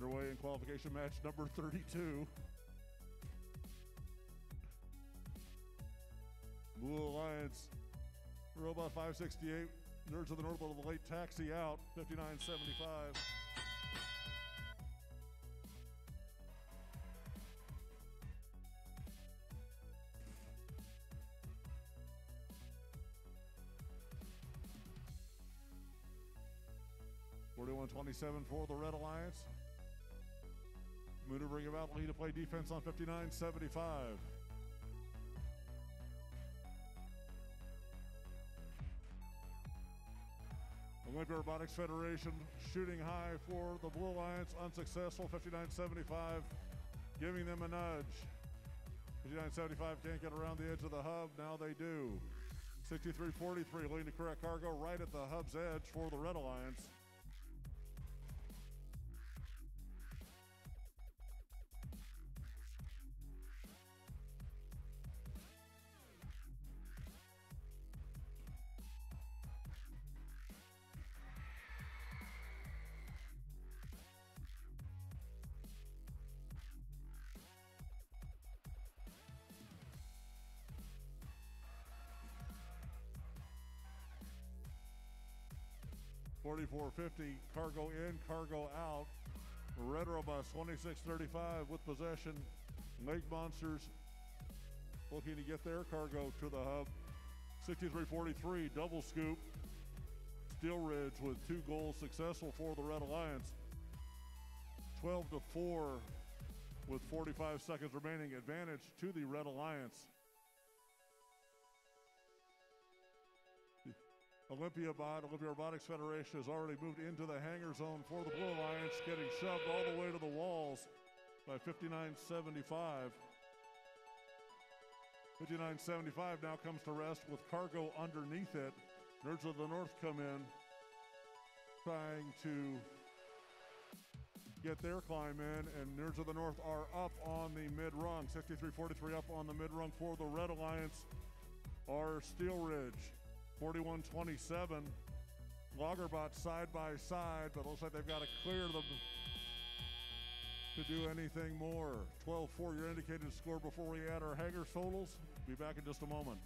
Underway in qualification match number 32. Blue Alliance, Robot 568, Nerds of the North of the Late Taxi out, 59.75. Forty-one twenty-seven for the Red Alliance. Maneuvering about lead to play defense on 59.75. Olympia Robotics Federation shooting high for the Blue Alliance, unsuccessful, 59.75, giving them a nudge. 59.75 can't get around the edge of the hub, now they do. 63.43 leading to correct cargo right at the hub's edge for the Red Alliance. Forty-four fifty, cargo in, cargo out. Bus twenty-six thirty-five with possession. Lake Monsters looking to get their cargo to the hub. Sixty-three forty-three, double scoop. Steel Ridge with two goals successful for the Red Alliance. Twelve to four with forty-five seconds remaining. Advantage to the Red Alliance. Olympia Bot, Olympia Robotics Federation has already moved into the hangar zone for the Blue Alliance, getting shoved all the way to the walls by 59.75. 59.75 now comes to rest with cargo underneath it. Nerds of the North come in, trying to get their climb in, and Nerds of the North are up on the mid rung. 63.43 up on the mid rung for the Red Alliance are Steel Ridge. 41-27. Loggerbot side by side, but looks like they've got to clear them to do anything more. 12-4, your indicated score before we add our hangar totals. Be back in just a moment.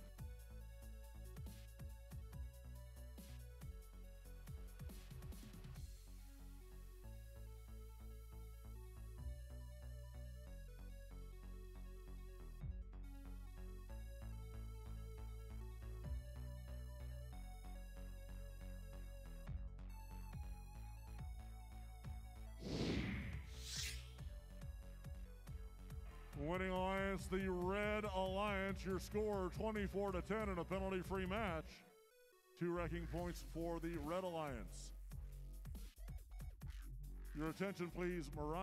Winning Alliance, the Red Alliance. Your score 24 to 10 in a penalty free match. Two wrecking points for the Red Alliance. Your attention, please, Miranda.